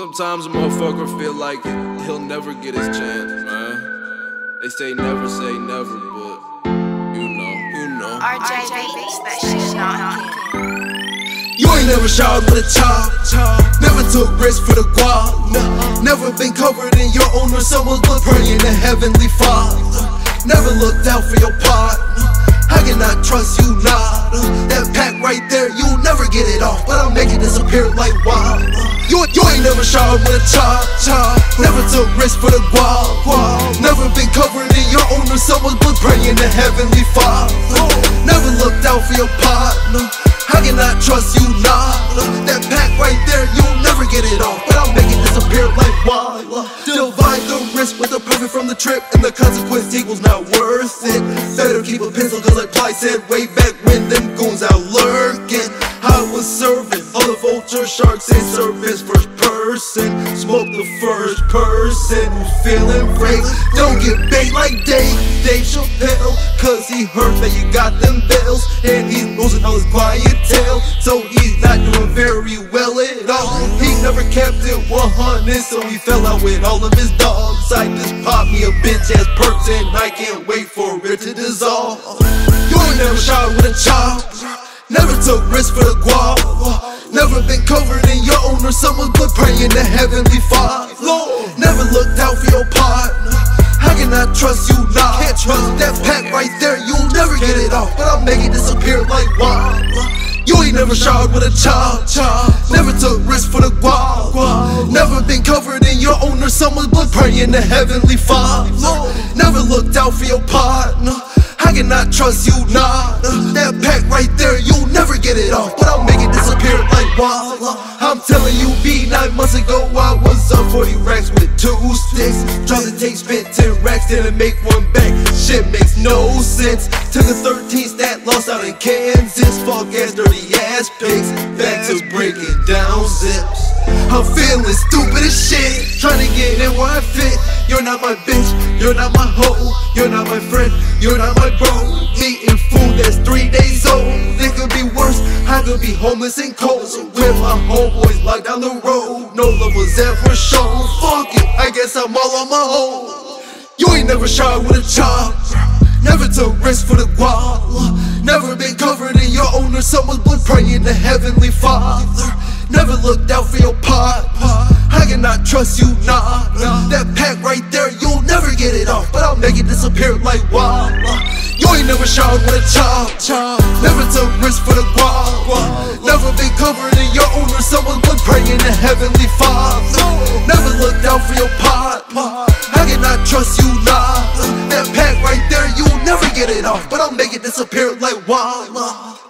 Sometimes a motherfucker feel like he'll never get his chance, man. They say never say never, but you know, you know. RJ Beats, that shit knocking. You ain't never showered with a chop. Never took risks for the guap. Never been covered in your own or someone's blood. Praying to Heavenly Father. Never looked out for your partner. I cannot trust you, not. That never showered with a chop. Never took risks for the guap. Never been covered in your own or someone's blood. Praying to Heavenly Father. Never looked out for your partner. How can I trust you, nah. That pack right there, you'll never get it off. But I'll make it disappear like wild. Divide the risk with the profit from the trip, and the consequence equals not worth it. Better keep a pencil, cause like Ply said way back when them goons out lurking. I was serving all the vulture sharks and first person. Smoke the first person who's feeling great. Don't get bait like Dave, Dave Chappelle, cause he heard that you got them bells, and he's losing all his clientele. So he's not doing very well at all. He never kept it 100, so he fell out with all of his dogs. I just popped me a bitch ass perks, and I can't wait for it to dissolve. You ain't never shot with a child. Never took risks for the guap. Never been covered in your own or someone's blood. Praying to Heavenly Father. Never looked out for your partner. I cannot trust you, nah. Can't trust that pack right there. You'll never get it off, but I'll make it disappear like wild. You ain't never showered with a chop. Never took risks for the guap. Never been covered in your own or someone's blood. Praying to Heavenly Father. Never looked out for your partner. I cannot trust you, nah. That pack right there, you'll never get it off. But I'll make it disappear like wild. I'm telling you, B, nine months ago, I was up 40 racks with two sticks. Tried to take, spent 10 racks, didn't make one back. Shit makes no sense. Took a 13 stat loss out in Kansas. Fuck ass, dirty ass pigs. Back to breaking down zips. I'm feeling stupid as shit. Trying to get in where I fit. You're not my bitch, you're not my hoe, you're not my friend, you're not my bro. Eating food could be homeless and cold. With my homeboys locked down the road. No love was ever shown. Fuck it, I guess I'm all on my own. You ain't never shot with a chop. Never took risks for the guap. Never been covered in your own or someone's blood. Praying to Heavenly Father. Never looked out for your partner. I cannot trust you, nah. That pack right there, you'll never get it off. But I'll make it disappear like wild. You ain't never shot with a chop. Risks for the guap. Never been covered in your own or someone's blood. Praying to Heavenly Father. Never look out for your partner. I cannot trust you, nah. That pack right there, you'll never get it off. But I'll make it disappear like wild.